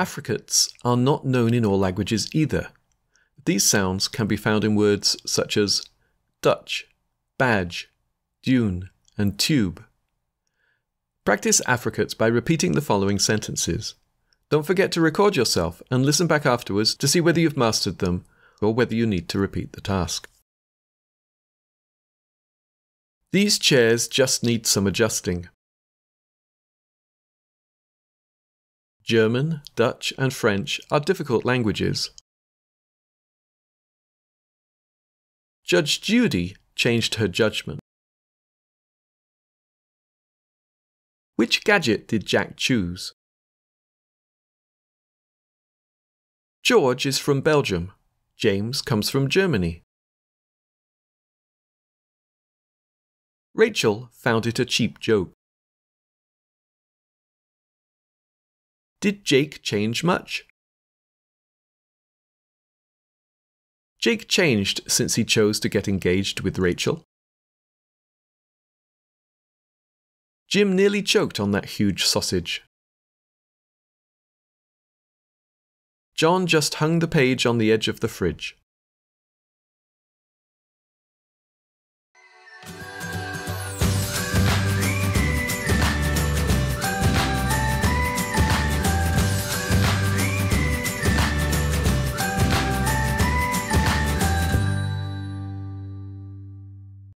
Affricates are not known in all languages either. These sounds can be found in words such as Dutch, badge, dune, and tube. Practice affricates by repeating the following sentences. Don't forget to record yourself and listen back afterwards to see whether you've mastered them or whether you need to repeat the task. These chairs just need some adjusting. German, Dutch, and French are difficult languages. Judge Judy changed her judgment. Which gadget did Jack choose? George is from Belgium. James comes from Germany. Rachel found it a cheap joke. Did Jake change much? Jake changed since he chose to get engaged with Rachel. Jim nearly choked on that huge sausage. John just hung the page on the edge of the fridge.